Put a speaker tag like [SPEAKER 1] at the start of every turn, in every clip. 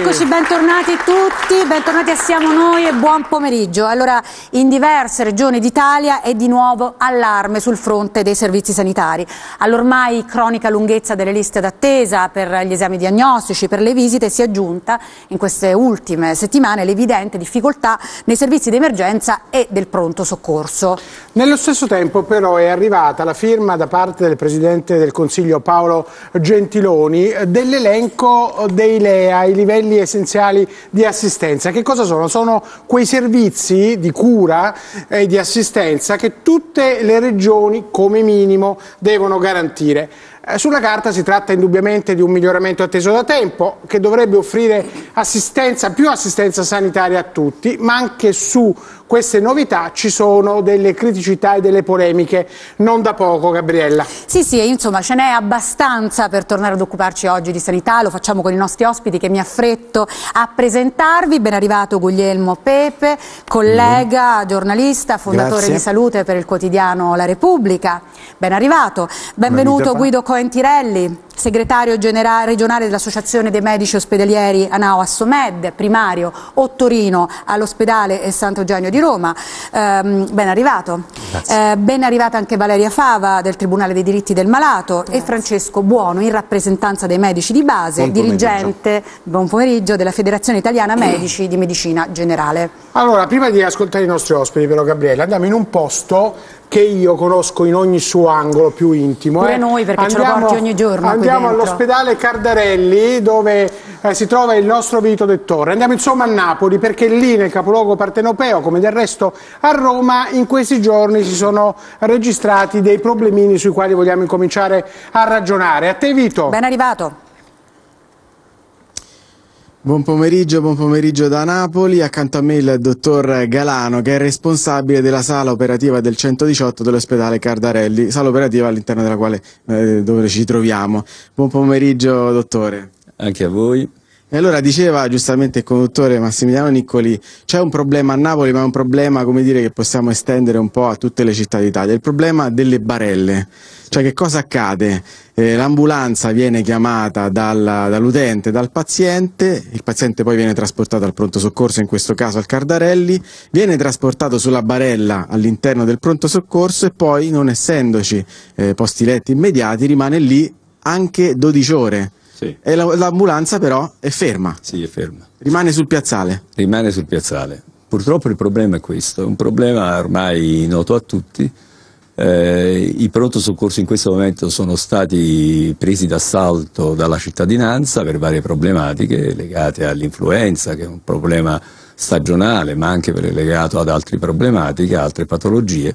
[SPEAKER 1] Eccoci, bentornati tutti, bentornati a Siamo Noi e buon pomeriggio. Allora, in diverse regioni d'Italia è di nuovo allarme sul fronte dei servizi sanitari. All'ormai cronica lunghezza delle liste d'attesa per gli esami diagnostici, per le visite, si è aggiunta in queste ultime settimane l'evidente difficoltà nei servizi di emergenza e del pronto soccorso.
[SPEAKER 2] Nello stesso tempo però è arrivata la firma da parte del Presidente del Consiglio Paolo Gentiloni dell'elenco dei LEA ai livelli essenziali di assistenza. Che cosa sono? Sono quei servizi di cura e di assistenza che tutte le regioni come minimo devono garantire. Eh, sulla carta si tratta indubbiamente di un miglioramento atteso da tempo che dovrebbe offrire assistenza, più assistenza sanitaria a tutti, ma anche su queste novità ci sono delle criticità e delle polemiche, non da poco Gabriella.
[SPEAKER 1] Sì, sì, insomma ce n'è abbastanza per tornare ad occuparci oggi di sanità, lo facciamo con i nostri ospiti che mi affretto a presentarvi. Ben arrivato Guglielmo Pepe, collega, giornalista, fondatore
[SPEAKER 2] Grazie.
[SPEAKER 1] di Salute per il quotidiano La Repubblica. Ben arrivato. Benvenuto Guido Coentirelli, segretario genera- regionale dell'Associazione dei Medici Ospedalieri Anao Assomed, primario Ottorino all'ospedale Santo Eugenio di Roma. Ehm, ben arrivato. Eh, ben arrivata anche Valeria Fava del Tribunale dei diritti del malato e Francesco Buono in rappresentanza dei medici di base,
[SPEAKER 3] Buon
[SPEAKER 1] dirigente, buon pomeriggio, della Federazione Italiana Medici di Medicina Generale.
[SPEAKER 2] Allora, prima di ascoltare i nostri ospiti, però, Gabriella, andiamo in un posto che io conosco in ogni suo angolo più intimo.
[SPEAKER 1] Pure
[SPEAKER 2] eh.
[SPEAKER 1] noi, perché ce lo porti ogni giorno
[SPEAKER 2] Andiamo all'ospedale Cardarelli, dove eh, si trova il nostro Vito Dettore. Andiamo insomma a Napoli, perché lì, nel capoluogo partenopeo, come del resto a Roma, in questi giorni si sono registrati dei problemini sui quali vogliamo incominciare a ragionare. A te, Vito.
[SPEAKER 1] Ben arrivato.
[SPEAKER 3] Buon pomeriggio, buon pomeriggio da Napoli. Accanto a me il dottor Galano, che è responsabile della sala operativa del 118 dell'ospedale Cardarelli, sala operativa all'interno della quale eh, dove ci troviamo. Buon pomeriggio, dottore.
[SPEAKER 4] Anche a voi.
[SPEAKER 3] E allora diceva giustamente il conduttore Massimiliano Niccoli, c'è un problema a Napoli, ma è un problema, come dire, che possiamo estendere un po' a tutte le città d'Italia. Il problema delle barelle. Cioè che cosa accade? Eh, l'ambulanza viene chiamata dal- dall'utente, dal paziente, il paziente poi viene trasportato al pronto soccorso, in questo caso al Cardarelli, viene trasportato sulla barella all'interno del pronto soccorso e poi, non essendoci eh, posti letti immediati, rimane lì anche 12 ore.
[SPEAKER 4] Sì.
[SPEAKER 3] E la- l'ambulanza però è ferma,
[SPEAKER 4] Sì, è ferma.
[SPEAKER 3] rimane sul piazzale.
[SPEAKER 4] Rimane sul piazzale. Purtroppo il problema è questo, è un problema ormai noto a tutti. Eh, I pronto soccorso in questo momento sono stati presi d'assalto dalla cittadinanza per varie problematiche legate all'influenza, che è un problema stagionale, ma anche legato ad altre problematiche, altre patologie.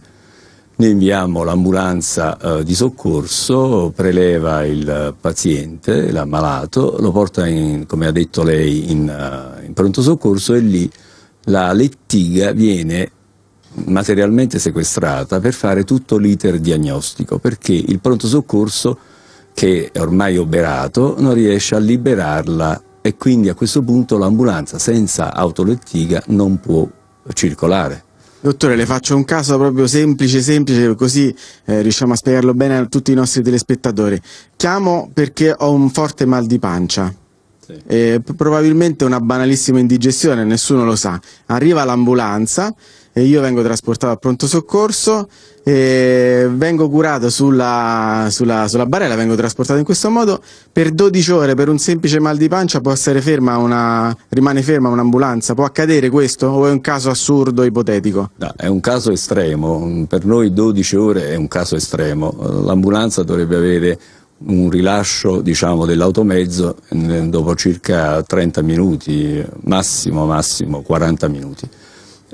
[SPEAKER 4] Noi inviamo l'ambulanza eh, di soccorso, preleva il paziente, l'ammalato, lo porta, in, come ha detto lei, in, eh, in pronto soccorso e lì la lettiga viene materialmente sequestrata per fare tutto l'iter diagnostico, perché il pronto soccorso, che è ormai oberato, non riesce a liberarla e quindi a questo punto l'ambulanza senza autolettiga non può circolare.
[SPEAKER 3] Dottore, le faccio un caso proprio semplice, semplice, così eh, riusciamo a spiegarlo bene a tutti i nostri telespettatori. Chiamo perché ho un forte mal di pancia. Eh, p- probabilmente una banalissima indigestione, nessuno lo sa. Arriva l'ambulanza io vengo trasportato al pronto soccorso, vengo curato sulla, sulla, sulla barella, vengo trasportato in questo modo. Per 12 ore, per un semplice mal di pancia, può essere ferma una, rimane ferma un'ambulanza. Può accadere questo o è un caso assurdo, ipotetico?
[SPEAKER 4] No, è un caso estremo, per noi 12 ore è un caso estremo. L'ambulanza dovrebbe avere un rilascio diciamo, dell'automezzo dopo circa 30 minuti, massimo massimo 40 minuti.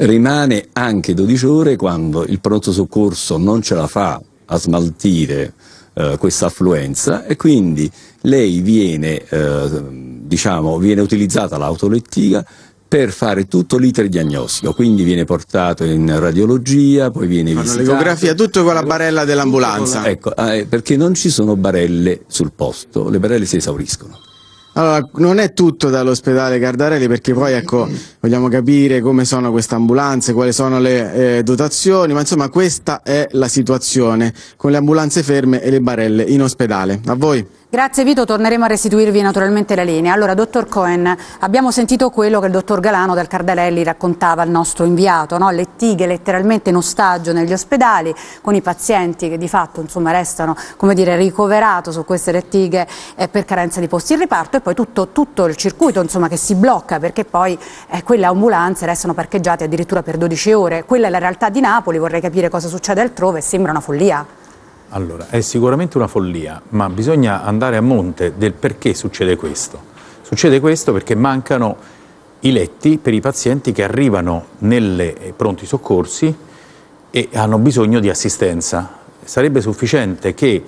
[SPEAKER 4] Rimane anche 12 ore quando il pronto soccorso non ce la fa a smaltire eh, questa affluenza e quindi lei viene, eh, diciamo, viene utilizzata l'autolettiga per fare tutto l'iter diagnostico, quindi viene portato in radiologia, poi viene
[SPEAKER 3] Fanno
[SPEAKER 4] visitato.
[SPEAKER 3] l'ecografia, tutto con la barella dell'ambulanza.
[SPEAKER 4] Ecco, eh, perché non ci sono barelle sul posto, le barelle si esauriscono.
[SPEAKER 3] Allora, non è tutto dall'ospedale Cardarelli perché poi ecco, vogliamo capire come sono queste ambulanze, quali sono le eh, dotazioni, ma insomma questa è la situazione con le ambulanze ferme e le barelle in ospedale. A voi?
[SPEAKER 1] Grazie Vito, torneremo a restituirvi naturalmente la linea. Allora, dottor Cohen, abbiamo sentito quello che il dottor Galano del Cardarelli raccontava al nostro inviato, no? le tighe letteralmente in ostaggio negli ospedali, con i pazienti che di fatto insomma, restano come dire, ricoverato su queste lettighe eh, per carenza di posti in riparto e poi tutto, tutto il circuito insomma, che si blocca perché poi eh, quelle ambulanze restano parcheggiate addirittura per 12 ore. Quella è la realtà di Napoli, vorrei capire cosa succede altrove, sembra una follia.
[SPEAKER 5] Allora, è sicuramente una follia, ma bisogna andare a monte del perché succede questo. Succede questo perché mancano i letti per i pazienti che arrivano nei pronti soccorsi e hanno bisogno di assistenza. Sarebbe sufficiente che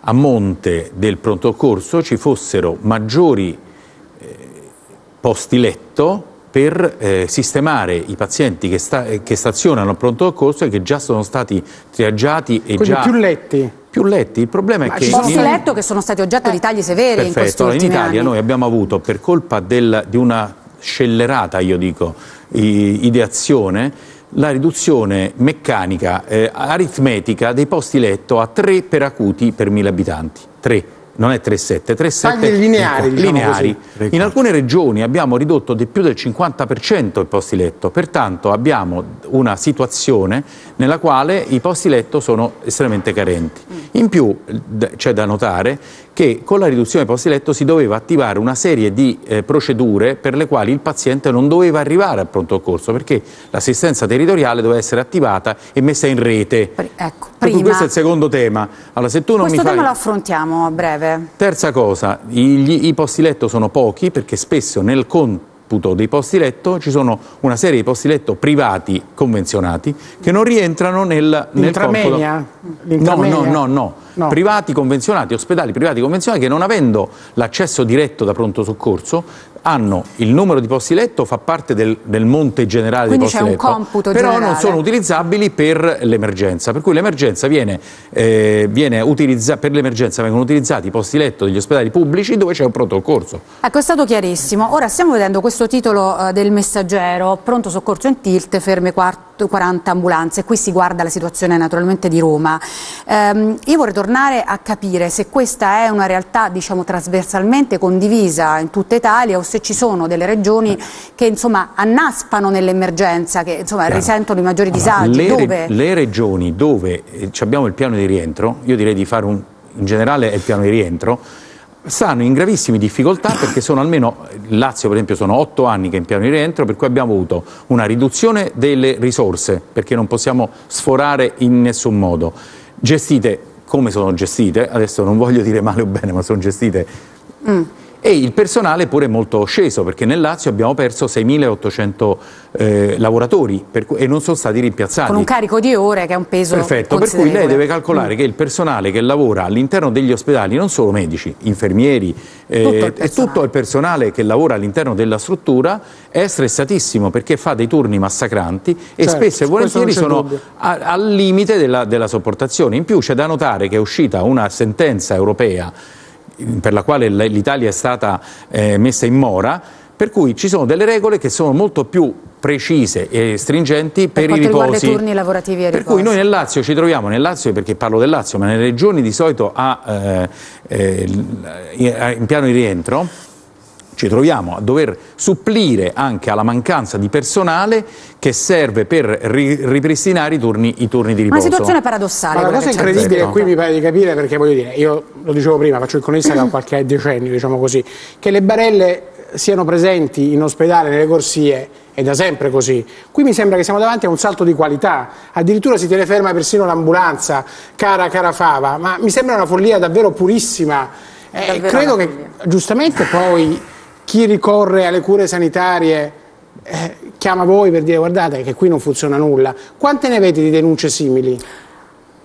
[SPEAKER 5] a monte del pronto soccorso ci fossero maggiori eh, posti letto per eh, sistemare i pazienti che, sta, che, stazionano al pronto soccorso e che già sono stati triaggiati e
[SPEAKER 2] Quindi
[SPEAKER 5] già...
[SPEAKER 2] più letti?
[SPEAKER 5] Più letti, il problema
[SPEAKER 1] Ma
[SPEAKER 5] è che...
[SPEAKER 1] Ci sono letto che sono stati oggetto eh. di tagli severi
[SPEAKER 5] Perfetto.
[SPEAKER 1] in questi
[SPEAKER 5] allora, in Italia
[SPEAKER 1] anni.
[SPEAKER 5] noi abbiamo avuto, per colpa del, di una scellerata, io dico, ideazione, la riduzione meccanica, eh, aritmetica dei posti letto a 3 per acuti per 1000 abitanti. 3 non è 3,7, 3,7
[SPEAKER 2] Tagli lineari, diciamo
[SPEAKER 5] lineari.
[SPEAKER 2] così.
[SPEAKER 5] In alcune regioni abbiamo ridotto di più del 50% i posti letto, pertanto abbiamo una situazione nella quale i posti letto sono estremamente carenti. In più c'è da notare che con la riduzione dei posti letto si doveva attivare una serie di eh, procedure per le quali il paziente non doveva arrivare al pronto soccorso perché l'assistenza territoriale doveva essere attivata e messa in rete.
[SPEAKER 1] Ecco,
[SPEAKER 5] prima... Questo è il secondo tema. Allora, se tu non
[SPEAKER 1] Questo
[SPEAKER 5] mi fai...
[SPEAKER 1] tema lo affrontiamo a breve.
[SPEAKER 5] Terza cosa, i, i posti letto sono pochi perché spesso nel computo dei posti letto ci sono una serie di posti letto privati convenzionati che non rientrano nel, nel computo. No, no, no, no, no. Privati convenzionati, ospedali privati convenzionati che non avendo l'accesso diretto da pronto soccorso hanno il numero di posti letto fa parte del, del monte generale
[SPEAKER 1] Quindi
[SPEAKER 5] dei posti letto,
[SPEAKER 1] computo
[SPEAKER 5] però
[SPEAKER 1] generale.
[SPEAKER 5] non sono utilizzabili per l'emergenza, per cui l'emergenza viene, eh, viene utilizzata, per l'emergenza vengono utilizzati i posti letto degli ospedali pubblici dove c'è un pronto soccorso.
[SPEAKER 1] Ecco, è stato chiarissimo. Ora stiamo vedendo questo titolo eh, del messaggero, pronto soccorso in tilt, ferme 40 ambulanze, qui si guarda la situazione naturalmente di Roma. Ehm, io vorrei tornare a capire se questa è una realtà diciamo trasversalmente condivisa in tutta Italia o se ci sono delle regioni che insomma annaspano nell'emergenza, che insomma risentono i maggiori disagi.
[SPEAKER 5] le,
[SPEAKER 1] Dove?
[SPEAKER 5] le regioni dove eh, abbiamo il piano di rientro, io direi di fare un, in generale è il piano di rientro, stanno in gravissime difficoltà perché sono almeno, Lazio per esempio sono otto anni che è in piano di rientro per cui abbiamo avuto una riduzione delle risorse perché non possiamo sforare in nessun modo, gestite come sono gestite, adesso non voglio dire male o bene ma sono gestite
[SPEAKER 1] Mm.
[SPEAKER 5] E il personale pure è molto sceso perché nel Lazio abbiamo perso 6.800 eh, lavoratori cui, e non sono stati rimpiazzati.
[SPEAKER 1] Con un carico di ore che è un peso
[SPEAKER 5] Perfetto, per cui lei deve calcolare mm. che il personale che lavora all'interno degli ospedali, non solo medici, infermieri, eh, è tutto il personale che lavora all'interno della struttura è stressatissimo perché fa dei turni massacranti e
[SPEAKER 2] certo,
[SPEAKER 5] spesso e volentieri sono a, al limite della, della sopportazione. In più c'è da notare che è uscita una sentenza europea per la quale l'Italia è stata eh, messa in mora, per cui ci sono delle regole che sono molto più precise e stringenti per,
[SPEAKER 1] per
[SPEAKER 5] i riposi.
[SPEAKER 1] i turni lavorativi e
[SPEAKER 5] Per
[SPEAKER 1] riposi.
[SPEAKER 5] cui noi nel Lazio ci troviamo, nel Lazio perché parlo del Lazio, ma nelle regioni di solito a, eh, eh, in piano di rientro, ci troviamo a dover supplire anche alla mancanza di personale che serve per ri ripristinare i turni, i turni di riposo.
[SPEAKER 1] Una situazione paradossale.
[SPEAKER 2] Ma la cosa incredibile, qui mi pare di capire, perché voglio dire, io lo dicevo prima, faccio il cronista da qualche decennio, diciamo così, che le barelle siano presenti in ospedale, nelle corsie, è da sempre così. Qui mi sembra che siamo davanti a un salto di qualità, addirittura si tiene ferma persino l'ambulanza, cara, cara Fava, ma mi sembra una follia davvero purissima. Eh, credo che giustamente poi chi ricorre alle cure sanitarie eh, chiama voi per dire guardate che qui non funziona nulla. Quante ne avete di denunce simili?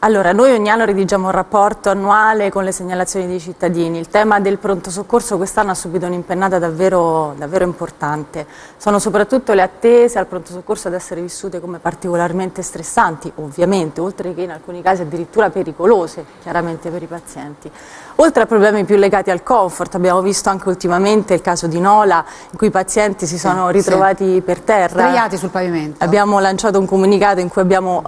[SPEAKER 6] Allora, noi ogni anno redigiamo un rapporto annuale con le segnalazioni dei cittadini. Il tema del pronto soccorso quest'anno ha subito un'impennata davvero, davvero importante. Sono soprattutto le attese al pronto soccorso ad essere vissute come particolarmente stressanti, ovviamente, oltre che in alcuni casi addirittura pericolose, chiaramente per i pazienti. Oltre a problemi più legati al comfort, abbiamo visto anche ultimamente il caso di Nola, in cui i pazienti si sono ritrovati sì. per terra.
[SPEAKER 1] Sdraiati sul pavimento.
[SPEAKER 6] Abbiamo lanciato un comunicato in cui abbiamo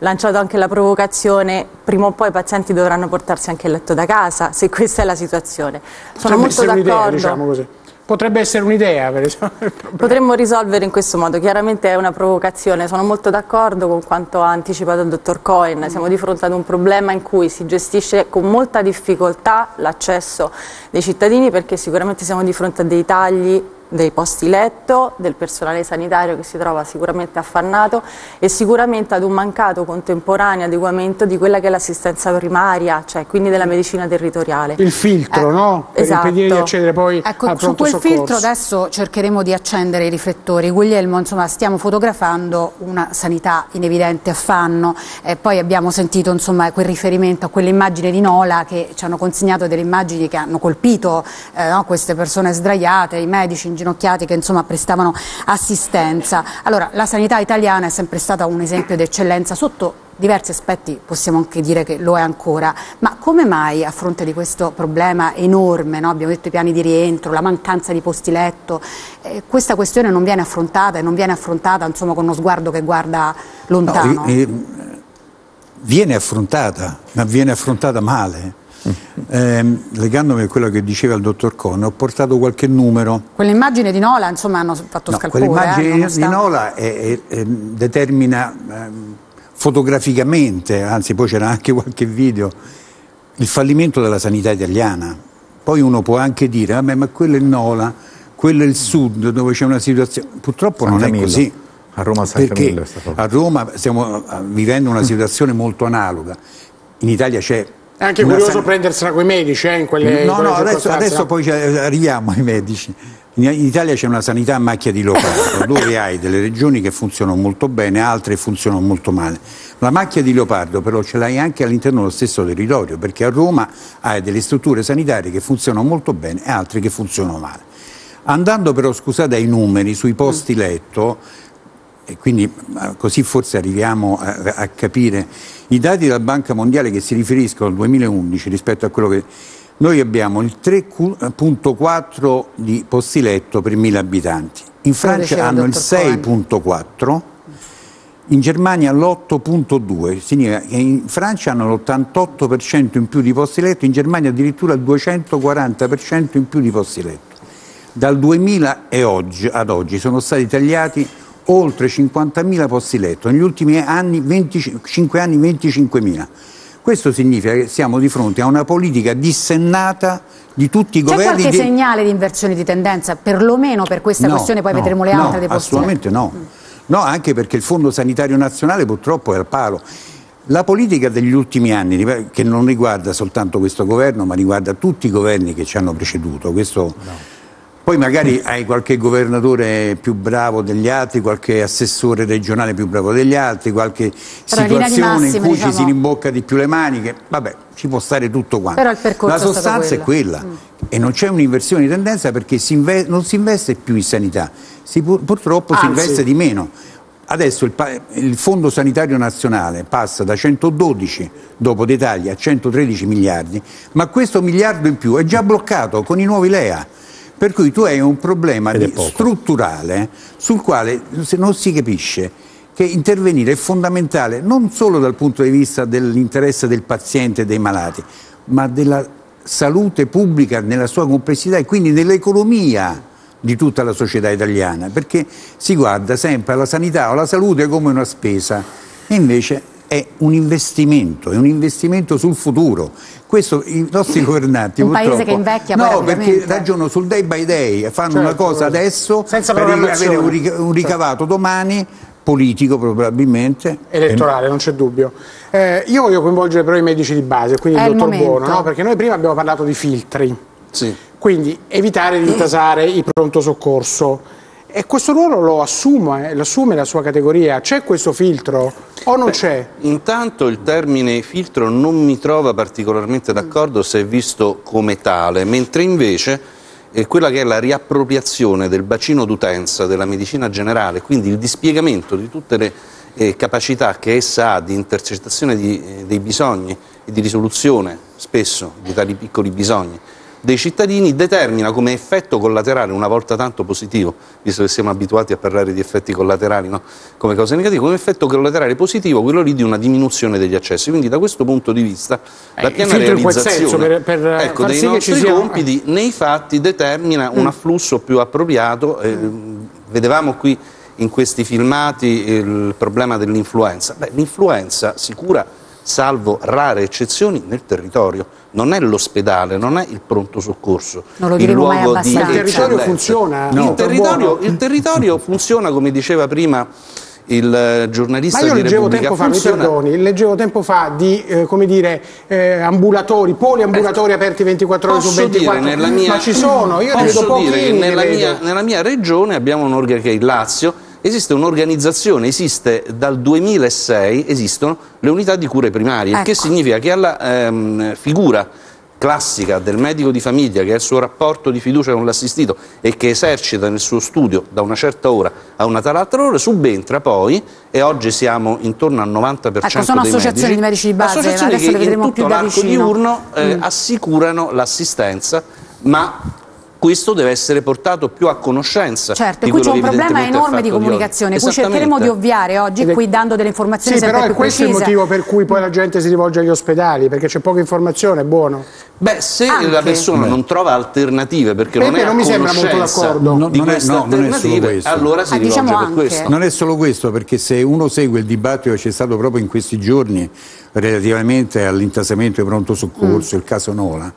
[SPEAKER 6] lanciato anche la provocazione situazione, prima o poi i pazienti dovranno portarsi anche il letto da casa, se questa è la situazione. Sono molto d'accordo.
[SPEAKER 2] Diciamo così. Potrebbe essere un'idea per risolvere
[SPEAKER 6] Potremmo risolvere in questo modo, chiaramente è una provocazione, sono molto d'accordo con quanto ha anticipato il dottor Cohen, siamo di fronte ad un problema in cui si gestisce con molta difficoltà l'accesso dei cittadini perché sicuramente siamo di fronte a dei tagli dei posti letto, del personale sanitario che si trova sicuramente affannato e sicuramente ad un mancato contemporaneo adeguamento di quella che è l'assistenza primaria, cioè quindi della medicina territoriale.
[SPEAKER 2] Il filtro, eh, no? Per esatto. impedire di accedere poi
[SPEAKER 1] ecco,
[SPEAKER 2] al
[SPEAKER 1] Su quel
[SPEAKER 2] soccorso.
[SPEAKER 1] filtro adesso cercheremo di accendere i riflettori. Guglielmo, insomma, stiamo fotografando una sanità in evidente affanno, eh, poi abbiamo sentito insomma, quel riferimento a quell'immagine di Nola che ci hanno consegnato delle immagini che hanno colpito eh, no? queste persone sdraiate, i medici in inginocchiati che insomma prestavano assistenza. Allora, la sanità italiana è sempre stata un esempio di eccellenza sotto diversi aspetti possiamo anche dire che lo è ancora, ma come mai a fronte di questo problema enorme, no? abbiamo detto i piani di rientro, la mancanza di posti letto, eh, questa questione non viene affrontata e non viene affrontata insomma, con uno sguardo che guarda lontano?
[SPEAKER 7] No, eh, viene affrontata, ma viene affrontata male. Eh, legandomi a quello che diceva il dottor Cohn, ho portato qualche numero.
[SPEAKER 1] Quell'immagine di Nola, insomma, hanno fatto no, scalpore.
[SPEAKER 7] Quell'immagine
[SPEAKER 1] eh,
[SPEAKER 7] di Nola è, è, è, determina eh, fotograficamente, anzi poi c'era anche qualche video, il fallimento della sanità italiana. Poi uno può anche dire, vabbè, ma quello è Nola, quello è il sud dove c'è una situazione. Purtroppo San non Camillo. è così.
[SPEAKER 5] A Roma San
[SPEAKER 7] Perché Camillo a Roma stiamo vivendo una situazione molto analoga. In Italia c'è
[SPEAKER 2] è anche curioso san... prendersela con i medici eh, in quelle
[SPEAKER 7] No, no, adesso, adesso poi arriviamo ai medici. In Italia c'è una sanità a macchia di leopardo, dove hai delle regioni che funzionano molto bene, altre funzionano molto male. La macchia di leopardo però ce l'hai anche all'interno dello stesso territorio, perché a Roma hai delle strutture sanitarie che funzionano molto bene e altre che funzionano male. Andando però, scusate, ai numeri, sui posti letto, e quindi così forse arriviamo a, a, capire i dati della Banca Mondiale che si riferiscono al 2011 rispetto a quello che noi abbiamo il 3.4 di posti letto per mille abitanti, in Francia hanno il 6.4, in Germania l'8.2, significa che in Francia hanno l'88% in più di posti letto, in Germania addirittura il 240% in più di posti letto. Dal 2000 ad oggi sono stati tagliati oltre 50.000 posti letto, negli ultimi anni 25 anni 25.000. Questo significa che siamo di fronte a una politica dissennata di tutti i governi.
[SPEAKER 1] C'è qualche di... segnale di inversione di tendenza, perlomeno per questa
[SPEAKER 7] no,
[SPEAKER 1] questione, poi
[SPEAKER 7] no,
[SPEAKER 1] vedremo le
[SPEAKER 7] no,
[SPEAKER 1] altre dei
[SPEAKER 7] posti Assolutamente no. No, anche perché il Fondo Sanitario Nazionale purtroppo è al palo. La politica degli ultimi anni, che non riguarda soltanto questo governo, ma riguarda tutti i governi che ci hanno preceduto, questo no poi magari hai qualche governatore più bravo degli altri, qualche assessore regionale più bravo degli altri, qualche Però situazione in cui diciamo... ci si rimbocca di più le maniche, vabbè, ci può stare tutto quanto. La sostanza è quella mm. e non c'è un'inversione di tendenza perché si non si investe più in sanità, si, purtroppo Anzi. si investe di meno. Adesso il, il, Fondo Sanitario Nazionale passa da 112 dopo dei tagli a 113 miliardi, ma questo miliardo in più è già bloccato con i nuovi LEA. Per cui tu hai un problema strutturale sul quale non si capisce che intervenire è fondamentale non solo dal punto di vista dell'interesse del paziente e dei malati, ma della salute pubblica nella sua complessità e quindi nell'economia di tutta la società italiana, perché si guarda sempre alla sanità o alla salute come una spesa, e invece è un investimento, è un investimento sul futuro. Questo i nostri governanti
[SPEAKER 1] un paese che invecchia
[SPEAKER 7] no, perché ragionano sul day by day, fanno certo, una cosa adesso per avere un ricavato domani politico probabilmente.
[SPEAKER 2] Elettorale, non c'è dubbio. Eh, io voglio coinvolgere però i medici di base, quindi il dottor Buono, no? perché noi prima abbiamo parlato di filtri,
[SPEAKER 7] sì.
[SPEAKER 2] quindi evitare di intasare il pronto soccorso. E questo ruolo lo assume, lo assume la sua categoria? C'è questo filtro o non c'è?
[SPEAKER 8] Intanto il termine filtro non mi trova particolarmente d'accordo se è visto come tale, mentre invece è quella che è la riappropriazione del bacino d'utenza della medicina generale, quindi il dispiegamento di tutte le eh, capacità che essa ha di intercettazione di, eh, dei bisogni e di risoluzione spesso di tali piccoli bisogni dei cittadini determina come effetto collaterale, una volta tanto positivo, visto che siamo abituati a parlare di effetti collaterali no? come cose negative, come effetto collaterale positivo quello lì di una diminuzione degli accessi. Quindi da questo punto di vista eh, la piena realizzazione per, per ecco, dei nostri compiti nei fatti determina mm. un afflusso più appropriato. Eh, vedevamo qui in questi filmati il problema dell'influenza. L'influenza si cura, salvo rare eccezioni, nel territorio. Non è l'ospedale, non è il pronto soccorso.
[SPEAKER 1] Non lo il luogo mai di
[SPEAKER 2] Il territorio funziona.
[SPEAKER 8] No. Il, territorio, il territorio funziona, come diceva prima il eh, giornalista
[SPEAKER 2] Ma io leggevo tempo
[SPEAKER 8] fa,
[SPEAKER 2] mi perdoni, leggevo tempo fa di eh, come dire, eh, ambulatori, poliambulatori eh, aperti 24 ore su 24,
[SPEAKER 8] dire, mia,
[SPEAKER 2] ma ci sono, io
[SPEAKER 8] posso dire che nella mia, nella mia, regione abbiamo un organo che è il Lazio, esiste un'organizzazione, esiste dal 2006, esistono le unità di cure primarie, ecco. che significa che alla ehm, figura classica del medico di famiglia che ha il suo rapporto di fiducia con l'assistito e che esercita nel suo studio da una certa ora a una tal altra ora, subentra poi, e oggi siamo intorno al 90% ecco,
[SPEAKER 1] sono associazioni di medici di base,
[SPEAKER 8] associazioni che in tutto l'arco diurno eh, mm. assicurano l'assistenza, ma questo deve essere portato più a conoscenza.
[SPEAKER 1] Certo, e qui c'è un problema enorme di comunicazione, cui cercheremo di ovviare oggi è... qui dando delle informazioni
[SPEAKER 2] sì,
[SPEAKER 1] sempre
[SPEAKER 2] più precise. Sì, però è questo il motivo per cui poi la gente si rivolge agli ospedali, perché c'è poca informazione, è buono.
[SPEAKER 8] Beh, se Anche. la persona Beh. non trova alternative perché
[SPEAKER 2] Pepe
[SPEAKER 8] non è
[SPEAKER 2] non mi sembra molto d'accordo
[SPEAKER 8] no, di queste no, alternative, allora si ah, diciamo per questo.
[SPEAKER 7] Non è solo questo, perché se uno segue il dibattito che c'è stato proprio in questi giorni relativamente all'intasamento di pronto soccorso, mm. il caso Nola,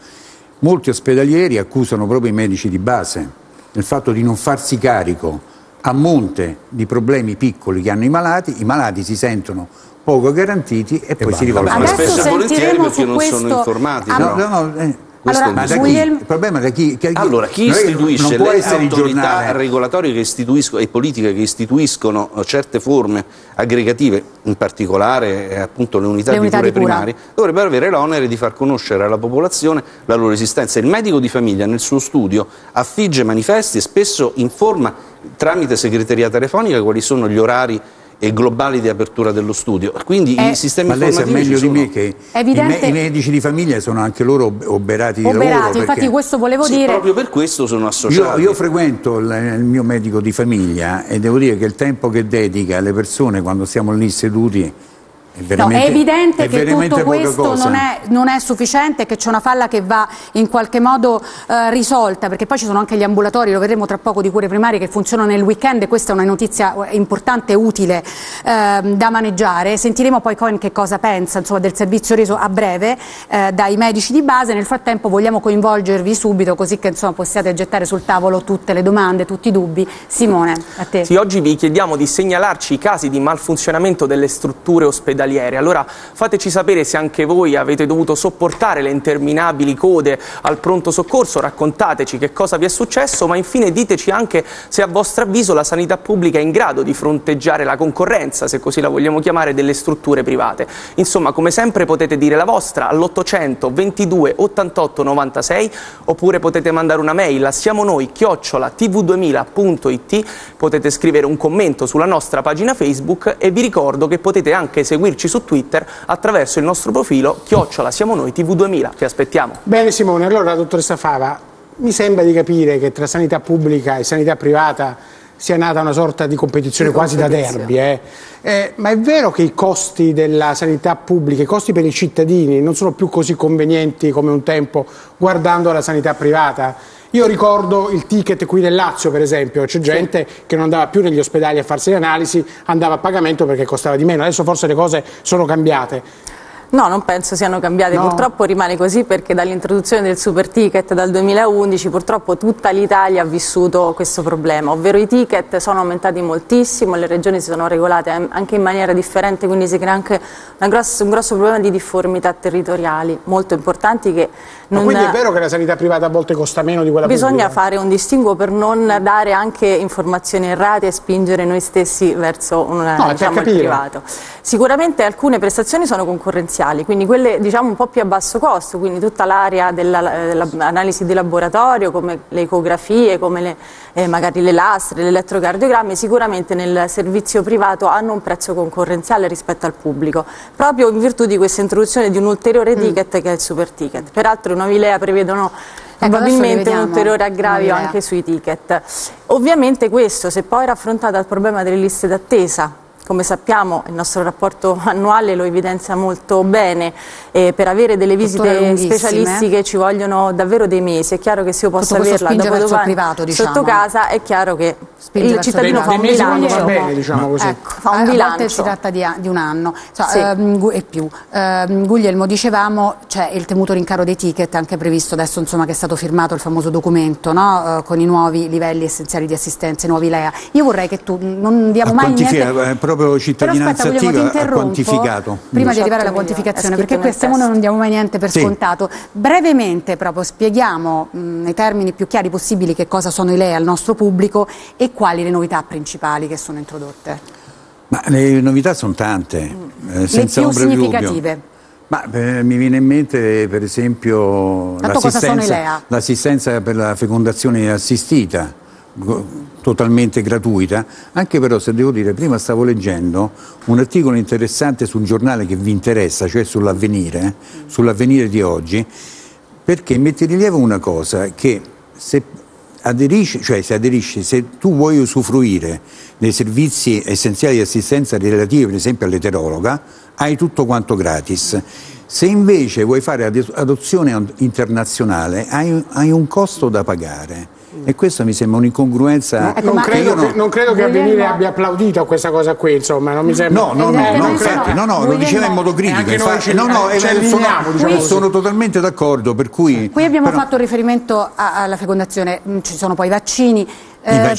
[SPEAKER 7] molti ospedalieri accusano proprio i medici di base nel fatto di non farsi carico a monte di problemi piccoli che hanno i malati, i malati si sentono poco garantiti e, e poi si rivolgono.
[SPEAKER 1] Adesso spesso sentiremo su non questo... sono
[SPEAKER 8] informati. No, no, no,
[SPEAKER 7] eh. Allora, ma da chi? Il problema da chi?
[SPEAKER 8] Che, allora, chi istituisce le autorità regolatorie che istituiscono, e politiche che istituiscono certe forme aggregative, in particolare eh, appunto le unità, le di, cure di cura primarie, dovrebbero avere l'onere di far conoscere alla popolazione la loro esistenza. Il medico di famiglia nel suo studio affigge manifesti e spesso informa tramite segreteria telefonica quali sono gli orari e globali di apertura dello studio. Quindi
[SPEAKER 7] è,
[SPEAKER 8] i sistemi
[SPEAKER 7] ma lei sa meglio di me che evidente... i, me i, medici di famiglia sono anche loro oberati di oberati, lavoro.
[SPEAKER 1] infatti questo volevo
[SPEAKER 8] sì,
[SPEAKER 1] dire.
[SPEAKER 8] Proprio per questo sono associato.
[SPEAKER 7] Io, io, frequento il, il mio medico di famiglia e devo dire che il tempo che dedica alle persone quando siamo lì seduti
[SPEAKER 1] è, no, è evidente è che tutto questo non è, non è, sufficiente, che c'è una falla che va in qualche modo eh, risolta, perché poi ci sono anche gli ambulatori, lo vedremo tra poco, di cure primarie che funzionano nel weekend e questa è una notizia eh, importante e utile eh, da maneggiare. Sentiremo poi Cohen che cosa pensa insomma, del servizio reso a breve eh, dai medici di base. Nel frattempo vogliamo coinvolgervi subito così che insomma, possiate gettare sul tavolo tutte le domande, tutti i dubbi. Simone, a te.
[SPEAKER 9] Sì, oggi vi chiediamo di segnalarci i casi di malfunzionamento delle strutture ospedaliere ospedaliere. Allora fateci sapere se anche voi avete dovuto sopportare le interminabili code al pronto soccorso, raccontateci che cosa vi è successo, ma infine diteci anche se a vostro avviso la sanità pubblica è in grado di fronteggiare la concorrenza, se così la vogliamo chiamare, delle strutture private. Insomma, come sempre potete dire la vostra all'800 22 88 96 oppure potete mandare una mail a siamo noi chiocciola tv2000.it, potete scrivere un commento sulla nostra pagina Facebook e vi ricordo che potete anche seguire seguirci su Twitter attraverso il nostro profilo chiocciola siamo noi TV2000. Vi aspettiamo.
[SPEAKER 2] Bene Simone, allora dottoressa Fava, mi sembra di capire che tra sanità pubblica e sanità privata sia nata una sorta di competizione di quasi da derby. Eh. Eh, ma è vero che i costi della sanità pubblica, i costi per i cittadini non sono più così convenienti come un tempo guardando la sanità privata? Io ricordo il ticket qui nel Lazio, per esempio, c'è gente sì. che non andava più negli ospedali a farsi le analisi, andava a pagamento perché costava di meno. Adesso forse le cose sono cambiate.
[SPEAKER 6] No, non penso siano cambiate, no. purtroppo rimane così perché dall'introduzione del super ticket dal 2011 purtroppo tutta l'Italia ha vissuto questo problema, ovvero i ticket sono aumentati moltissimo, le regioni si sono regolate anche in maniera differente, quindi si crea anche grossa, un grosso problema di difformità territoriali molto importanti che
[SPEAKER 2] non... Quindi è vero che la sanità privata a volte costa meno di quella
[SPEAKER 6] Bisogna
[SPEAKER 2] pubblica?
[SPEAKER 6] fare un distinguo per non dare anche informazioni errate e spingere noi stessi verso un, no, diciamo, privato. Sicuramente alcune prestazioni sono concorrenziali, quindi quelle diciamo un po' più a basso costo, quindi tutta l'area dell'analisi di laboratorio come le ecografie, come le, eh, magari le lastre, l'elettrocardiogrammi, sicuramente nel servizio privato hanno un prezzo concorrenziale rispetto al pubblico, proprio in virtù di questa introduzione di un ulteriore mm. ticket mm. che è il super ticket. Peraltro in Avilea prevedono probabilmente un ulteriore aggravio anche sui ticket. Ovviamente questo, se poi raffrontata il problema delle liste d'attesa, come sappiamo il nostro rapporto annuale lo evidenzia molto bene, eh, per avere delle visite specialistiche ci vogliono davvero dei mesi, è chiaro che se io posso averla dopo domani privato, diciamo. sotto casa è chiaro che spinge il cittadino fa un bilancio.
[SPEAKER 2] Bene, diciamo così.
[SPEAKER 1] Ecco, fa un a, bilancio. A si tratta di, di un anno cioè, sì. ehm, e più. Ehm, Guglielmo, dicevamo, c'è il temuto rincaro dei ticket, anche previsto adesso insomma, che è stato firmato il famoso documento no? eh, con i nuovi livelli essenziali di assistenza, i nuovi LEA. Io vorrei che tu non diamo mai niente...
[SPEAKER 7] Eh, proprio cittadinanza aspetta, attiva ha quantificato.
[SPEAKER 1] Prima di arrivare alla quantificazione, perché questo non diamo mai niente per sì. scontato. Brevemente proprio spieghiamo mh, nei termini più chiari possibili che cosa sono i LEA al nostro pubblico e quali le novità principali che sono introdotte.
[SPEAKER 7] Ma le novità sono tante, mm. eh, senza
[SPEAKER 1] le più
[SPEAKER 7] significative. Ma, eh, mi viene in mente per esempio l'assistenza, l'assistenza per la fecondazione assistita, totalmente gratuita, anche però se devo dire, prima stavo leggendo un articolo interessante sul giornale che vi interessa, cioè sull'avvenire, sull'avvenire di oggi, perché mette in rilievo una cosa, che se aderisci, cioè se aderisci, se tu vuoi usufruire dei servizi essenziali di assistenza relativi per esempio all'eterologa, hai tutto quanto gratis. Se invece vuoi fare adozione internazionale hai un costo da pagare e questa mi sembra un'incongruenza.
[SPEAKER 2] Ecco, non, credo che, non, credo che, Avvenire abbia applaudito a questa cosa qui, insomma, non mi sembra.
[SPEAKER 7] No, no, no, no, infatti, no, no lo diceva in modo critico. Infatti, no, no, eh, sono, diciamo sono totalmente d'accordo. Per cui,
[SPEAKER 1] qui abbiamo però, fatto riferimento alla fecondazione, mm, ci sono poi i vaccini.
[SPEAKER 7] Eh,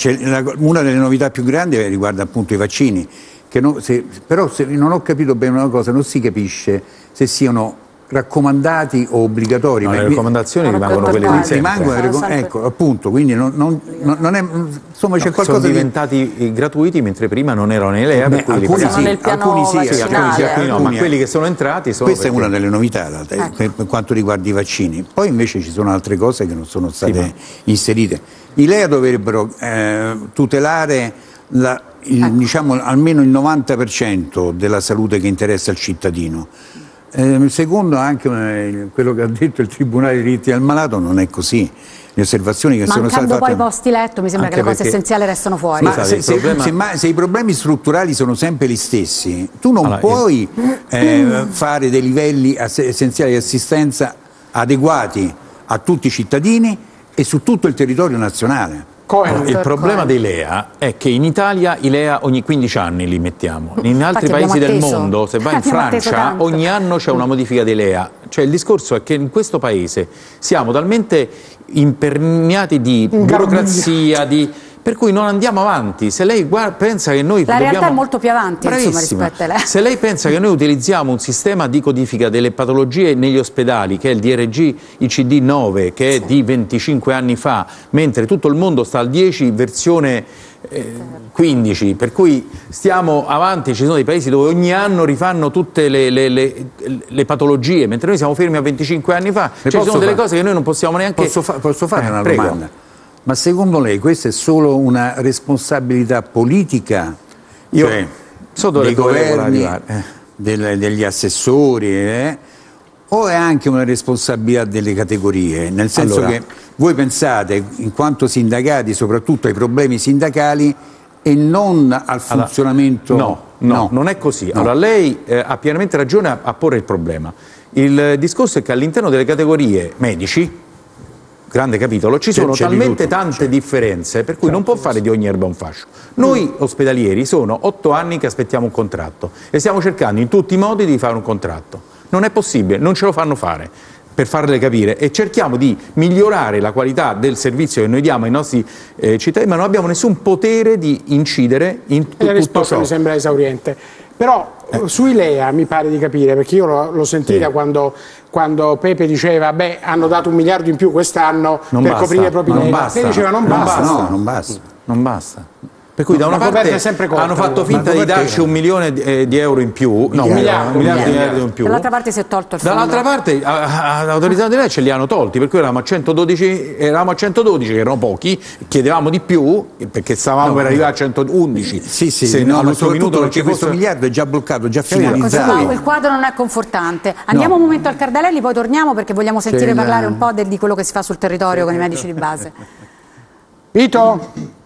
[SPEAKER 7] una delle novità più grandi riguarda appunto i vaccini. Non, se, però se, non ho capito bene una cosa, non si capisce se siano raccomandati o obbligatori.
[SPEAKER 5] No, le raccomandazioni rimangono quelle di sempre.
[SPEAKER 7] Rimangono, ecco, appunto, quindi non, non, non è, insomma c'è no, qualcosa
[SPEAKER 5] sono diventati di... gratuiti mentre prima non erano in LEA, per
[SPEAKER 6] cui alcuni, sì,
[SPEAKER 5] nel piano alcuni sì, sì, alcuni sì, alcuni no, ma quelli che sono entrati sono
[SPEAKER 7] Questa perché... è una delle novità ecco. per quanto riguarda i vaccini. Poi invece ci sono altre cose che non sono state sì, ma... inserite. I LEA dovrebbero eh, tutelare la, il, ecco. diciamo, almeno il 90% della salute che interessa il cittadino eh, secondo anche eh, quello che ha detto il Tribunale dei diritti del malato non è così. Le osservazioni che
[SPEAKER 1] Mancando
[SPEAKER 7] sono state
[SPEAKER 1] fatte... poi i posti letto mi sembra che le cose essenziali restano fuori.
[SPEAKER 7] Ma se, se, problema... se, ma, se, i problemi strutturali sono sempre gli stessi, tu non allora, puoi io... eh, fare dei livelli essenziali di assistenza adeguati a tutti i cittadini e su tutto il territorio nazionale.
[SPEAKER 5] Cohen, il problema dei LEA è che in Italia i LEA ogni 15 anni li mettiamo, in altri Infatti paesi del mondo, se vai in Francia, ogni anno c'è una modifica dei LEA. Cioè il discorso è che in questo paese siamo talmente imperniati di burocrazia, di per cui non andiamo avanti. Se lei guarda, pensa che noi.
[SPEAKER 1] La
[SPEAKER 5] dobbiamo...
[SPEAKER 1] realtà è molto più avanti insomma, rispetto a lei.
[SPEAKER 5] Se lei pensa che noi utilizziamo un sistema di codifica delle patologie negli ospedali, che è il DRG ICD 9, che è di 25 anni fa, mentre tutto il mondo sta al 10, versione. Eh, 15, per cui stiamo avanti, ci sono dei paesi dove ogni anno rifanno tutte le, le, le, le patologie, mentre noi siamo fermi a 25 anni fa, cioè, ci sono delle cose che noi non possiamo neanche...
[SPEAKER 7] Posso, fa posso fare eh, una prego. domanda? Ma secondo lei questa è solo una responsabilità politica? Io cioè, so dei governi, eh. del, degli assessori, eh? o è anche una responsabilità delle categorie? Nel senso allora, che voi pensate, in quanto sindacati, soprattutto ai problemi sindacali e non al funzionamento...
[SPEAKER 5] Allora, no, no, no, non è così. No. Allora lei eh, ha pienamente ragione a, a porre il problema. Il discorso è che all'interno delle categorie medici, grande capitolo, ci sono talmente tante certo. differenze per cui certo. non può fare di ogni erba un fascio. Noi mm. ospedalieri sono otto anni che aspettiamo un contratto e stiamo cercando in tutti i modi di fare un contratto. Non è possibile, non ce lo fanno fare per farle capire e cerchiamo di migliorare la qualità del servizio che noi diamo ai nostri eh, cittadini, ma non abbiamo nessun potere di incidere in tutto
[SPEAKER 2] La risposta mi sembra esauriente. Però. Sui LEA mi pare di capire, perché io l'ho sentita sì. quando, quando, Pepe diceva beh hanno dato un miliardo in più quest'anno per basta, coprire i propri LEA. Lei diceva non,
[SPEAKER 7] non
[SPEAKER 2] basta.
[SPEAKER 7] basta. No, non basta.
[SPEAKER 5] Non basta. Per cui da una parte
[SPEAKER 2] corta,
[SPEAKER 5] hanno fatto finta di darci un milione di, eh, di euro in più, no, un miliardo, un miliardo di euro in più.
[SPEAKER 1] Dall'altra parte si è tolto il fondo.
[SPEAKER 5] Dall'altra parte, all'autorità di lei ce li hanno tolti, per cui eravamo a 112, eravamo a 112 che erano pochi, chiedevamo di più, perché stavamo per arrivare a 111.
[SPEAKER 7] Sì, sì,
[SPEAKER 5] se
[SPEAKER 7] no,
[SPEAKER 5] all'ultimo minuto non ci
[SPEAKER 7] perché questo
[SPEAKER 5] fosse...
[SPEAKER 7] miliardo è già bloccato, già finalizzato.
[SPEAKER 1] Il quadro non è confortante. Andiamo un momento al Cardarelli, poi torniamo perché vogliamo sentire parlare un po' del- di quello che si fa sul territorio con i medici di base.
[SPEAKER 2] Vito?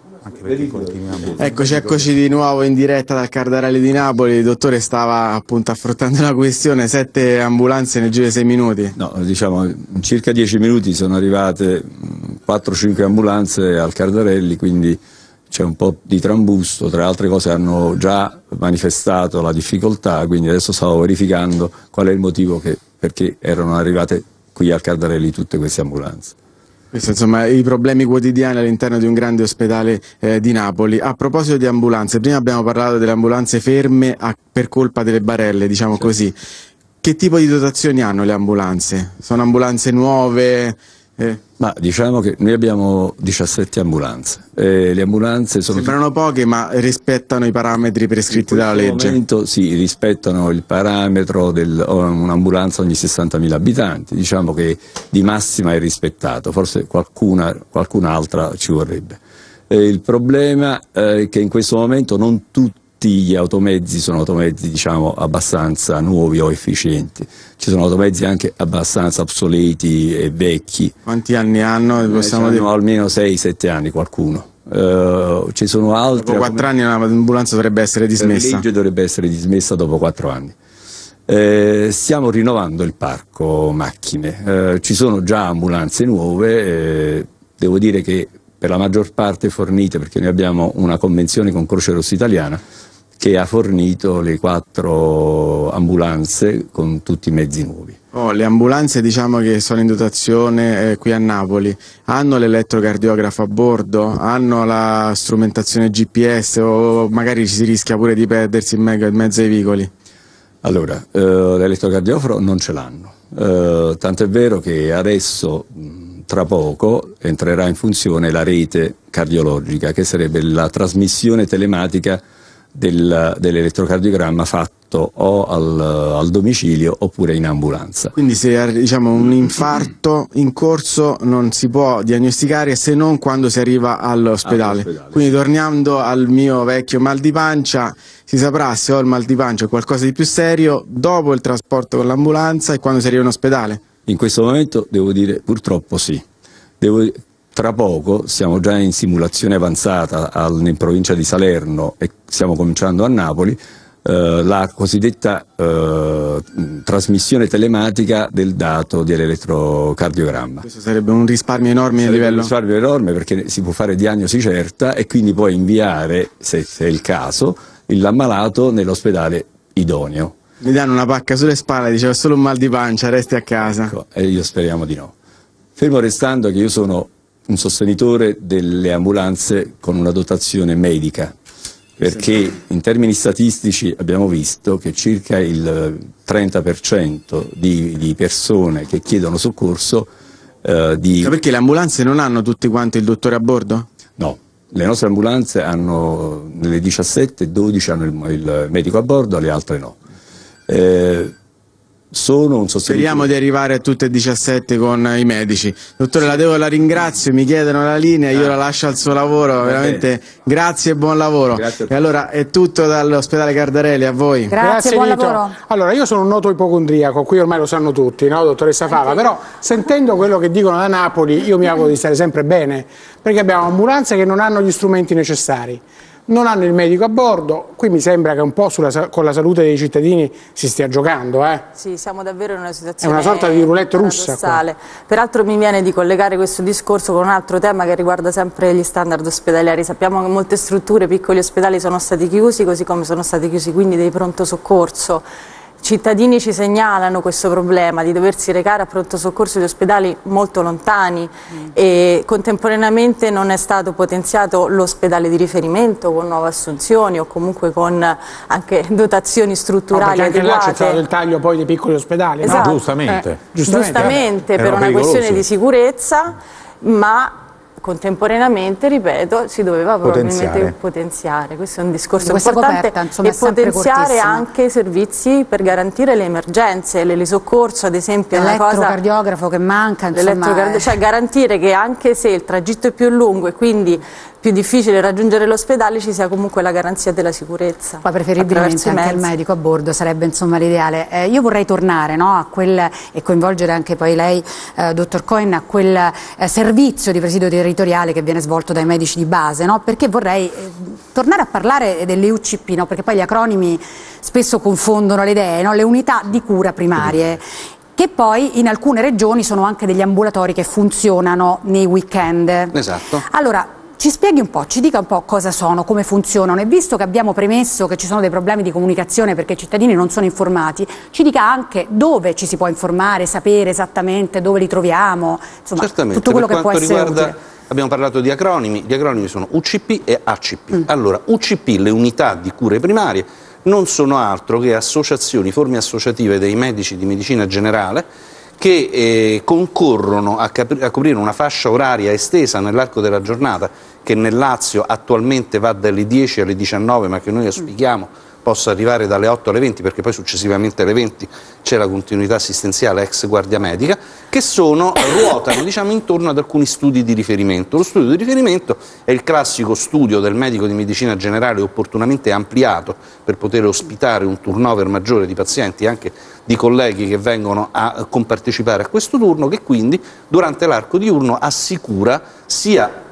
[SPEAKER 3] Eccoci, eccoci di nuovo in diretta dal Cardarelli di Napoli. Il dottore stava appunto affrontando la questione, sette ambulanze nel giro di sei minuti.
[SPEAKER 4] No, diciamo, in circa 10 minuti sono arrivate mh, 4-5 ambulanze al Cardarelli, quindi c'è un po' di trambusto, tra le altre cose hanno già manifestato la difficoltà, quindi adesso stavo verificando qual è il motivo che, perché erano arrivate qui al Cardarelli tutte queste ambulanze.
[SPEAKER 3] Insomma i problemi quotidiani all'interno di un grande ospedale eh, di Napoli. A proposito di ambulanze, prima abbiamo parlato delle ambulanze ferme a- per colpa delle barelle, diciamo così. Che tipo di dotazioni hanno le ambulanze? Sono ambulanze nuove? Eh,
[SPEAKER 4] Ma diciamo che noi abbiamo 17 ambulanze. e le ambulanze sono
[SPEAKER 3] sembrano poche ma rispettano i parametri prescritti dalla legge.
[SPEAKER 4] momento si rispettano il parametro di un'ambulanza ogni 60.000 abitanti, diciamo che di massima è rispettato, forse qualcuna, qualcun'altra ci vorrebbe. Eh, il problema eh, è che in questo momento non tutti gli automezzi sono automezzi diciamo, abbastanza nuovi o efficienti, ci sono automezzi anche abbastanza obsoleti e vecchi,
[SPEAKER 3] Quanti anni hanno? Possiamo
[SPEAKER 4] Eh,
[SPEAKER 3] dire?
[SPEAKER 4] hanno almeno 6-7 anni qualcuno. Eh, ci sono altri
[SPEAKER 3] Dopo quattro anni un'ambulanza dovrebbe essere dismessa.
[SPEAKER 4] legge dovrebbe essere dismessa dopo quattro anni. Eh, stiamo rinnovando il parco macchine, Eh, ci sono già ambulanze nuove, eh, devo dire che per la maggior parte fornite, perché noi abbiamo una convenzione con Croce Rossa Italiana che ha fornito le quattro ambulanze con tutti i mezzi nuovi.
[SPEAKER 3] Oh, le ambulanze diciamo che sono in dotazione eh, qui a Napoli, hanno l'elettrocardiografo a bordo, hanno la strumentazione GPS o magari ci si rischia pure di perdersi in me- in mezzo ai vicoli.
[SPEAKER 4] Allora, eh, l'elettrocardiografo non ce l'hanno, Eh, tanto è vero che adesso, tra poco, entrerà in funzione la rete cardiologica, che sarebbe la trasmissione telematica del- dell'elettrocardiogramma fatto o al, al domicilio oppure in ambulanza.
[SPEAKER 3] Quindi se diciamo, un infarto in corso non si può diagnosticare se non quando si arriva all'ospedale.
[SPEAKER 4] All'ospedale,
[SPEAKER 3] Quindi tornando al mio vecchio mal di pancia, si saprà se ho il mal di pancia o qualcosa di più serio dopo il trasporto con l'ambulanza e quando si arriva in ospedale.
[SPEAKER 4] In questo momento devo dire purtroppo sì. Devo- tra poco siamo già in simulazione avanzata al- in provincia di Salerno e stiamo cominciando a Napoli eh, la cosiddetta eh, trasmissione telematica del dato dell'elettrocardiogramma.
[SPEAKER 3] Questo sarebbe un risparmio enorme a
[SPEAKER 4] Sarebbe un
[SPEAKER 3] livello...
[SPEAKER 4] risparmio enorme perché si può fare diagnosi certa e quindi poi inviare, se, se è il caso, l'ammalato nell'ospedale idoneo.
[SPEAKER 3] Mi danno una pacca sulle spalle, diceva solo un mal di pancia, resti a casa.
[SPEAKER 4] Ecco, e io speriamo di no. Fermo restando che io sono un sostenitore delle ambulanze con una dotazione medica, perché in termini statistici abbiamo visto che circa il 30% di, di persone che chiedono soccorso eh, di...
[SPEAKER 3] Perché le ambulanze non hanno tutti quanti il dottore a bordo?
[SPEAKER 4] No, le nostre ambulanze hanno, nelle 17, 12 hanno il, il medico a bordo, le altre no. Eh, sono un sostenitore...
[SPEAKER 3] Speriamo di arrivare a tutte e 17 con i medici. Dottore, la devo, la ringrazio, mi chiedono la linea, io la lascio al suo lavoro, veramente grazie e buon lavoro.
[SPEAKER 4] Grazie.
[SPEAKER 3] E allora è tutto dall'ospedale Cardarelli, a voi.
[SPEAKER 1] Grazie, buon
[SPEAKER 2] Vito.
[SPEAKER 1] lavoro.
[SPEAKER 2] Allora, io sono un noto ipocondriaco, qui ormai lo sanno tutti, no, dottoressa Fava? Però sentendo quello che dicono da Napoli, io mi auguro di stare sempre bene, perché abbiamo ambulanze che non hanno gli strumenti necessari, non hanno il medico a bordo, qui mi sembra che un po' sulla con la salute dei cittadini si stia giocando, eh?
[SPEAKER 6] Sì, siamo davvero in una situazione
[SPEAKER 2] È una sorta di roulette russa.
[SPEAKER 6] Peraltro mi viene di collegare questo discorso con un altro tema che riguarda sempre gli standard ospedalieri. Sappiamo che molte strutture, piccoli ospedali sono stati chiusi, così come sono stati chiusi quindi dei pronto soccorso. Cittadini ci segnalano questo problema di doversi recare a pronto soccorso di ospedali molto lontani e contemporaneamente non è stato potenziato l'ospedale di riferimento con nuove assunzioni o comunque con anche dotazioni
[SPEAKER 2] No,
[SPEAKER 6] strutturali
[SPEAKER 2] perché anche là c'è
[SPEAKER 6] adeguate.
[SPEAKER 2] stato il taglio poi dei piccoli ospedali, no?
[SPEAKER 6] Esatto.
[SPEAKER 5] Giustamente.
[SPEAKER 2] Eh, giustamente.
[SPEAKER 6] giustamente
[SPEAKER 5] Erano
[SPEAKER 6] per una questione di sicurezza, ma contemporaneamente, ripeto, si doveva probabilmente potenziare. potenziare. Questo è un discorso
[SPEAKER 1] Questa
[SPEAKER 6] importante
[SPEAKER 1] coperta, insomma,
[SPEAKER 6] e potenziare anche i servizi per garantire le emergenze, l'elisoccorso ad esempio.
[SPEAKER 1] L'elettrocardiografo che manca, insomma...
[SPEAKER 6] È... Cioè garantire che anche se il tragitto è più lungo e quindi più difficile raggiungere l'ospedale ci sia comunque la garanzia della sicurezza.
[SPEAKER 1] Ma preferibilmente anche il medico a bordo sarebbe insomma l'ideale. Eh, io vorrei tornare no, a quel, e coinvolgere anche poi lei, eh, dottor Cohen, a quel eh, servizio di presidio territoriale che viene svolto dai medici di base, no? perché vorrei eh, tornare a parlare delle UCP, no? perché poi gli acronimi spesso confondono le idee, le unità di cura primarie che poi in alcune regioni sono anche degli ambulatori che funzionano nei weekend.
[SPEAKER 8] Esatto.
[SPEAKER 1] Allora, ci spieghi un po', ci dica un po' cosa sono, come funzionano e visto che abbiamo premesso che ci sono dei problemi di comunicazione perché i cittadini non sono informati, ci dica anche dove ci si può informare, sapere esattamente dove li troviamo, insomma
[SPEAKER 8] Certamente,
[SPEAKER 1] tutto quello che può essere riguarda... utile.
[SPEAKER 8] Abbiamo parlato di acronimi, gli acronimi sono UCP e ACP. Mm. Allora, UCP, le unità di cure primarie, non sono altro che associazioni, forme associative dei medici di medicina generale che eh, concorrono a, a, coprire una fascia oraria estesa nell'arco della giornata che nel Lazio attualmente va dalle 10 alle 19 ma che noi auspichiamo possa arrivare dalle 8 alle 20 perché poi successivamente alle 20 c'è la continuità assistenziale ex guardia medica che sono, ruotano diciamo, intorno ad alcuni studi di riferimento. Lo studio di riferimento è il classico studio del medico di medicina generale opportunamente ampliato per poter ospitare un turnover maggiore di pazienti anche di colleghi che vengono a compartecipare a questo turno che quindi durante l'arco diurno assicura sia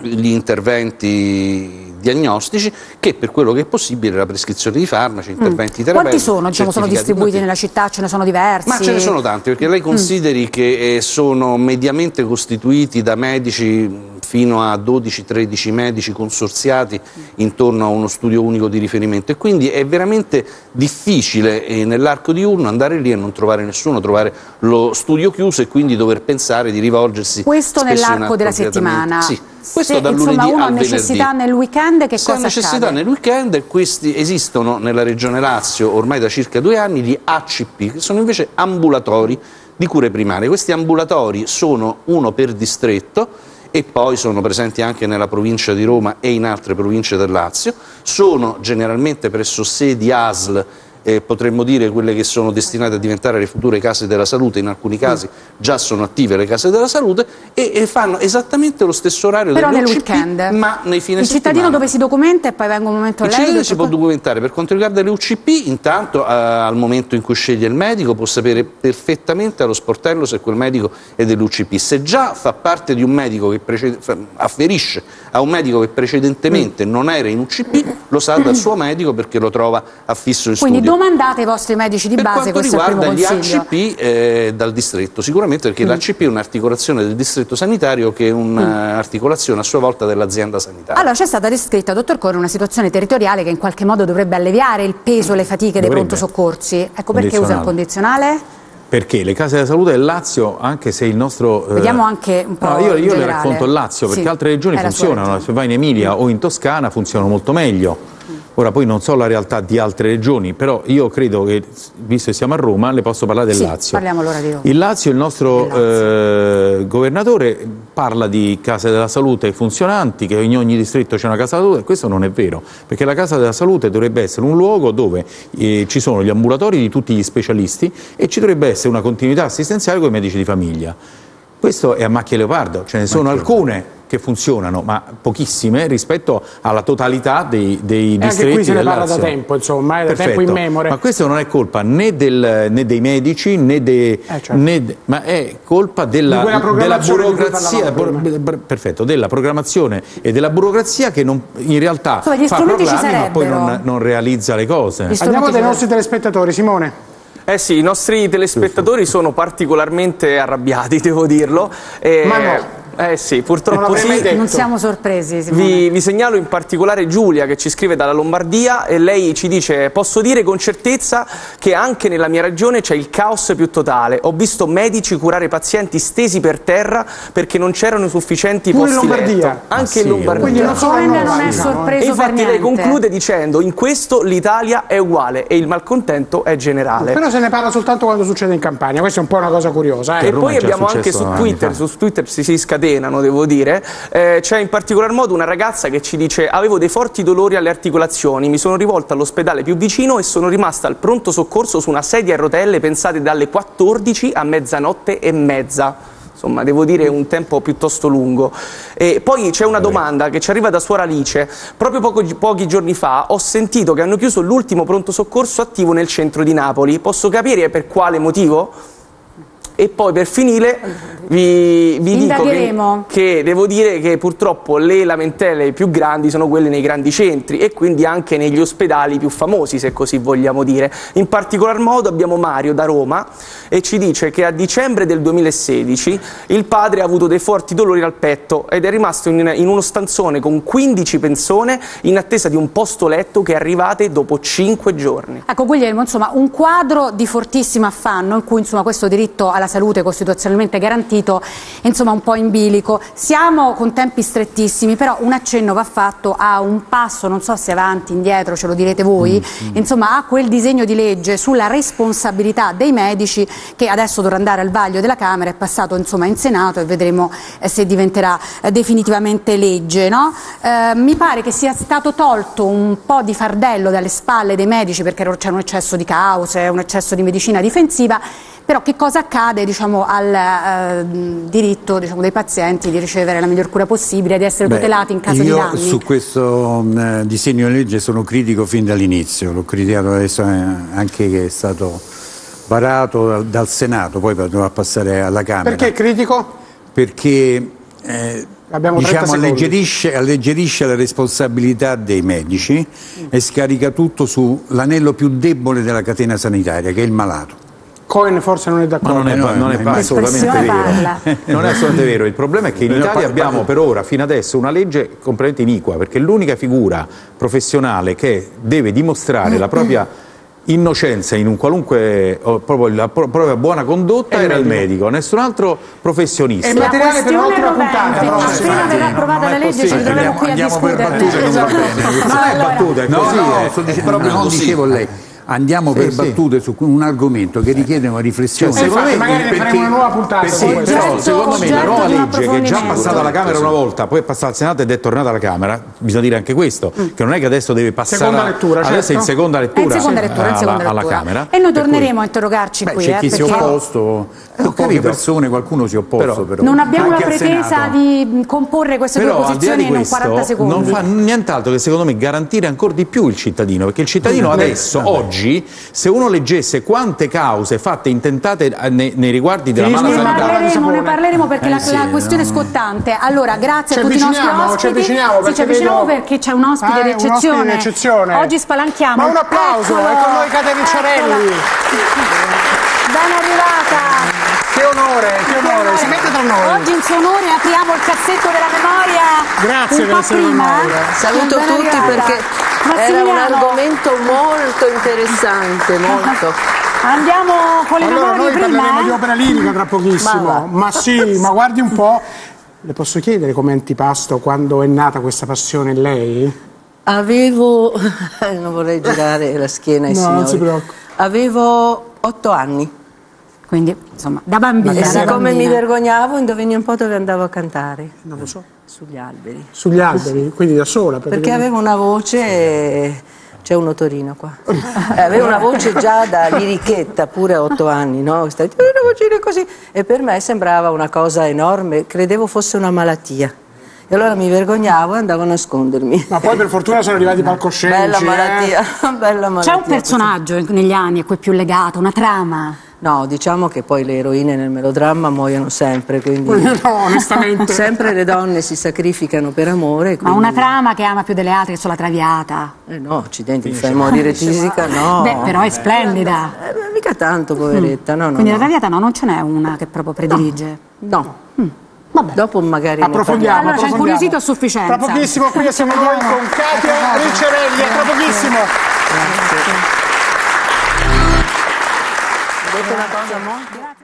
[SPEAKER 8] gli interventi diagnostici che per quello che è possibile la prescrizione di farmaci, mm. interventi mm. terapeutici.
[SPEAKER 1] Quanti sono? Diciamo, sono distribuiti nella città? Ce ne sono diversi?
[SPEAKER 8] Ma ce ne sono tanti perché lei mm. consideri mm. che eh, sono mediamente costituiti da medici fino a 12-13 medici consorziati intorno a uno studio unico di riferimento e quindi è veramente difficile eh, nell'arco diurno andare lì e non trovare nessuno, trovare lo studio chiuso e quindi dover pensare di rivolgersi
[SPEAKER 1] Questo nell'arco della settimana?
[SPEAKER 8] Sì. Questo
[SPEAKER 1] Se,
[SPEAKER 8] da
[SPEAKER 1] lunedì
[SPEAKER 8] insomma,
[SPEAKER 1] uno
[SPEAKER 8] ha
[SPEAKER 1] necessità nel weekend che
[SPEAKER 8] Se
[SPEAKER 1] cosa
[SPEAKER 8] necessità
[SPEAKER 1] accade?
[SPEAKER 8] nel weekend questi esistono nella regione Lazio ormai da circa due anni gli ACP che sono invece ambulatori di cure primarie. Questi ambulatori sono uno per distretto e poi sono presenti anche nella provincia di Roma e in altre province del Lazio, sono generalmente presso sedi ASL eh, potremmo dire quelle che sono destinate a diventare le future case della salute, in alcuni casi già sono attive le case della salute e, e fanno esattamente lo stesso orario
[SPEAKER 1] Però nel
[SPEAKER 8] weekend. ma nei fine
[SPEAKER 1] Il cittadino dove si documenta e poi venga un momento
[SPEAKER 8] Il
[SPEAKER 1] lei?
[SPEAKER 8] Il cittadino si può documentare, per quanto riguarda le UCP, intanto eh, al momento in cui sceglie il medico può sapere perfettamente allo sportello se quel medico è dell'UCP. Se già fa parte di un medico che afferisce a un medico che precedentemente mm. non era in UCP, lo sa dal suo medico perché lo trova affisso in
[SPEAKER 1] Quindi
[SPEAKER 8] studio
[SPEAKER 1] domandate ai vostri medici di
[SPEAKER 8] per
[SPEAKER 1] base, questo è il primo
[SPEAKER 8] consiglio. gli ACP eh, dal distretto, sicuramente perché mm. l'ACP è un'articolazione del distretto sanitario che è un'articolazione mm. a sua volta dell'azienda sanitaria.
[SPEAKER 1] Allora c'è stata descritta, dottor Corre, una situazione territoriale che in qualche modo dovrebbe alleviare il peso e le fatiche dovrebbe. dei pronto soccorsi. Ecco perché usa il condizionale?
[SPEAKER 5] Perché le case della salute del Lazio, anche se il nostro...
[SPEAKER 1] Eh, Vediamo anche un po'
[SPEAKER 5] no, Io, io le racconto il Lazio, perché sì, altre regioni funzionano, se vai in Emilia mm. o in Toscana funzionano molto meglio. Ora poi non so la realtà di altre regioni, però io credo che, visto che siamo a Roma, le posso parlare del
[SPEAKER 1] sì,
[SPEAKER 5] Lazio.
[SPEAKER 1] Parliamo allora di Roma.
[SPEAKER 5] Il Lazio, il nostro eh, governatore, parla di case della salute funzionanti, che in ogni distretto c'è una casa della salute, questo non è vero, perché la casa della salute dovrebbe essere un luogo dove eh, ci sono gli ambulatori di tutti gli specialisti e ci dovrebbe essere una continuità assistenziale con i medici di famiglia. Questo è a macchia leopardo, ce ne sono alcune che funzionano, ma pochissime rispetto alla totalità dei, dei distretti
[SPEAKER 2] anche qui se
[SPEAKER 5] ne
[SPEAKER 2] parla da tempo, insomma, è da Perfetto. tempo in memore.
[SPEAKER 5] Ma questo non è colpa né, del, né dei medici, né, de, eh, certo. né de, ma è colpa della, della burocrazia, perfetto, della programmazione e della burocrazia che non, in realtà
[SPEAKER 1] Insomma,
[SPEAKER 5] fa programmi ma poi non, non realizza le cose.
[SPEAKER 2] Andiamo dai nostri telespettatori, Simone.
[SPEAKER 9] Eh sì, i nostri telespettatori sono particolarmente arrabbiati, devo dirlo.
[SPEAKER 2] E... Ma no.
[SPEAKER 9] Eh sì, purtroppo sì.
[SPEAKER 1] Non siamo sorpresi.
[SPEAKER 9] Vi, vi, segnalo in particolare Giulia che ci scrive dalla Lombardia e lei ci dice posso dire con certezza che anche nella mia regione c'è il caos più totale. Ho visto medici curare pazienti stesi per terra perché non c'erano sufficienti
[SPEAKER 2] Pure
[SPEAKER 9] posti
[SPEAKER 2] in Lombardia.
[SPEAKER 9] letto. Anche
[SPEAKER 2] ah, sì,
[SPEAKER 9] in Lombardia.
[SPEAKER 2] Quindi non,
[SPEAKER 1] solo non è sorpreso
[SPEAKER 9] e infatti
[SPEAKER 1] lei
[SPEAKER 9] conclude dicendo in questo l'Italia è uguale e il malcontento è generale.
[SPEAKER 2] Però se ne parla soltanto quando succede in campagna, questa è un po' una cosa curiosa. Eh?
[SPEAKER 9] E poi abbiamo anche su Twitter, su Twitter si, si scatena avvelenano, devo dire. Eh, c'è in particolar modo una ragazza che ci dice avevo dei forti dolori alle articolazioni, mi sono rivolta all'ospedale più vicino e sono rimasta al pronto soccorso su una sedia a rotelle pensate dalle 14 a mezzanotte e mezza insomma devo dire un tempo piuttosto lungo. E poi c'è una domanda che ci arriva da Suora Alice, proprio poco, pochi giorni fa ho sentito che hanno chiuso l'ultimo pronto soccorso attivo nel centro di Napoli, posso capire per quale motivo? E poi per finire vi, vi dico che, che, devo dire che purtroppo le lamentele più grandi sono quelle nei grandi centri e quindi anche negli ospedali più famosi se così vogliamo dire. In particolar modo abbiamo Mario da Roma e ci dice che a dicembre del 2016 il padre ha avuto dei forti dolori al petto ed è rimasto in, in uno stanzone con 15 persone in attesa di un posto letto che è arrivate dopo 5 giorni.
[SPEAKER 1] Ecco Guglielmo, insomma un quadro di fortissimo affanno in cui insomma, questo diritto alla salute costituzionalmente garantito insomma un po' in bilico. Siamo con tempi strettissimi, però un accenno va fatto a un passo, non so se avanti, indietro, ce lo direte voi, mm, mm. insomma a quel disegno di legge sulla responsabilità dei medici che adesso dovrà andare al vaglio della Camera, è passato insomma in Senato e vedremo eh, se diventerà eh, definitivamente legge. No? Eh, mi pare che sia stato tolto un po' di fardello dalle spalle dei medici perché c'è un eccesso di cause, un eccesso di medicina difensiva però che cosa accade diciamo, al eh, diritto diciamo, dei pazienti di ricevere la miglior cura possibile, di essere Beh, tutelati in caso
[SPEAKER 7] di
[SPEAKER 1] danni?
[SPEAKER 7] Io su questo mh, disegno di legge sono critico fin dall'inizio, l'ho criticato adesso eh, anche che è stato varato dal, dal Senato, poi dovrà passare alla Camera.
[SPEAKER 2] Perché critico?
[SPEAKER 7] Perché eh, diciamo, alleggerisce, alleggerisce, la responsabilità dei medici mm. e scarica tutto sull'anello più debole della catena sanitaria, che è il malato.
[SPEAKER 2] Cohen forse non è d'accordo.
[SPEAKER 5] Ma non è, no, non è assolutamente vero. Non è assolutamente vero. Il problema è che in Italia abbiamo per ora, fino adesso, una legge completamente iniqua, perché l'unica figura professionale che deve dimostrare la propria innocenza in un qualunque proprio la propria buona condotta era il medico, nessun altro professionista. È
[SPEAKER 2] materiale per un'altra puntata.
[SPEAKER 1] Appena verrà approvata la legge ci troviamo qui a discutere.
[SPEAKER 7] Non è battuta, è così. Dicendo, non dicevo lei andiamo sì, per battute su un argomento che richiede una riflessione.
[SPEAKER 2] Cioè, secondo me, magari perché, faremo una nuova puntata.
[SPEAKER 5] Sì, però certo, secondo me la nuova legge che è già passata alla Camera una volta, poi è passata al Senato ed è tornata alla Camera, bisogna dire anche questo, mm. che non è che adesso deve passare
[SPEAKER 2] seconda lettura,
[SPEAKER 5] adesso
[SPEAKER 2] certo.
[SPEAKER 5] è in seconda lettura,
[SPEAKER 1] in seconda lettura, in seconda
[SPEAKER 5] alla, alla, Camera.
[SPEAKER 1] E noi torneremo a interrogarci
[SPEAKER 7] Beh,
[SPEAKER 1] qui.
[SPEAKER 7] C'è chi
[SPEAKER 1] eh,
[SPEAKER 7] si è opposto, eh, poche persone, qualcuno si è opposto. Però, però.
[SPEAKER 1] Non abbiamo la pretesa di comporre queste due posizioni in 40 secondi.
[SPEAKER 5] Non fa nient'altro che secondo me garantire ancora di più il cittadino, perché il cittadino adesso, oggi, se uno legesse quante cause fatte intentate eh, nei, nei riguardi della mala sanità.
[SPEAKER 1] Ne parleremo, ne parleremo perché eh, la, sì, la, questione no. è scottante. Allora, grazie
[SPEAKER 2] ci
[SPEAKER 1] a tutti i nostri
[SPEAKER 2] ospiti. Ci avviciniamo perché,
[SPEAKER 1] sì, ci avviciniamo vedo... perché c'è un ospite eh, d'eccezione.
[SPEAKER 2] d'eccezione.
[SPEAKER 1] Oggi spalanchiamo.
[SPEAKER 2] Ma un applauso,
[SPEAKER 1] Eccolo.
[SPEAKER 2] è con noi Catericciarelli.
[SPEAKER 1] Ben arrivata.
[SPEAKER 2] Che onore, che onore, si mette tra noi.
[SPEAKER 1] Oggi in suo onore apriamo il cassetto della memoria.
[SPEAKER 2] Grazie
[SPEAKER 1] un po' prima.
[SPEAKER 10] Saluto ben tutti arrivata. perché era un argomento molto interessante, molto.
[SPEAKER 1] Andiamo con le
[SPEAKER 2] allora,
[SPEAKER 1] memorie
[SPEAKER 2] noi
[SPEAKER 1] prima.
[SPEAKER 2] parleremo
[SPEAKER 1] eh?
[SPEAKER 2] di opera lirica tra pochissimo. Ma, ma sì, ma guardi un po'. Le posso chiedere come antipasto quando è nata questa passione in lei?
[SPEAKER 10] Avevo, non vorrei girare la schiena ai
[SPEAKER 2] no,
[SPEAKER 10] signori.
[SPEAKER 2] Non si preoccupi.
[SPEAKER 10] Avevo otto anni.
[SPEAKER 1] Quindi, insomma, da bambina.
[SPEAKER 10] E siccome mi vergognavo, indovini un po' dove andavo a cantare?
[SPEAKER 2] Non lo so.
[SPEAKER 10] Sugli alberi.
[SPEAKER 2] Sugli alberi, quindi da sola?
[SPEAKER 10] Perché avevo una voce... C'è un notorino qua. Avevo una voce già da lirichetta, pure a otto anni, no? Una vocina così. E per me sembrava una cosa enorme, credevo fosse una malattia. E allora mi vergognavo e andavo a nascondermi.
[SPEAKER 2] Ma poi per fortuna sono arrivati i palcoscenici.
[SPEAKER 10] Bella malattia,
[SPEAKER 2] eh?
[SPEAKER 10] bella malattia.
[SPEAKER 1] C'è un personaggio così. negli anni a cui è più legato, una trama?
[SPEAKER 10] No, diciamo che poi le eroine nel melodramma muoiono sempre, quindi
[SPEAKER 2] no, onestamente.
[SPEAKER 10] sempre le donne si sacrificano per amore.
[SPEAKER 1] Quindi... Ma una trama che ama più delle altre, che sono la Traviata.
[SPEAKER 10] Eh no, accidenti, mi fai morire Tisica, no.
[SPEAKER 1] Beh, però è splendida.
[SPEAKER 10] Eh, mica tanto, poveretta, no, no.
[SPEAKER 1] Quindi
[SPEAKER 10] no.
[SPEAKER 1] la Traviata no, non ce n'è una che proprio predilige?
[SPEAKER 10] No. no. Mm. Vabbè. Dopo magari
[SPEAKER 2] approfondiamo.
[SPEAKER 1] Allora ci ha incuriosito a sufficienza.
[SPEAKER 2] Tra pochissimo qui siamo noi con Katia Ricciarelli, tra pochissimo.
[SPEAKER 10] Grazie. Detto una cosa molto...